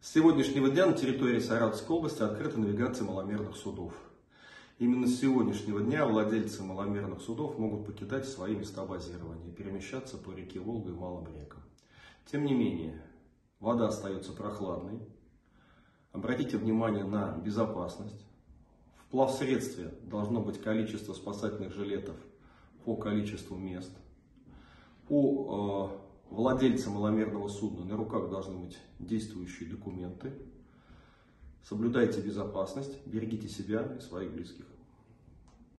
С сегодняшнего дня на территории Саратовской области открыта навигация маломерных судов. Именно с сегодняшнего дня владельцы маломерных судов могут покидать свои места базирования перемещаться по реке Волга и малым рекам. Тем не менее, вода остается прохладной. Обратите внимание на безопасность. В плавсредстве должно быть количество спасательных жилетов по количеству мест. По э, владельца маломерного судна на руках должны быть действующие документы. Соблюдайте безопасность, берегите себя и своих близких.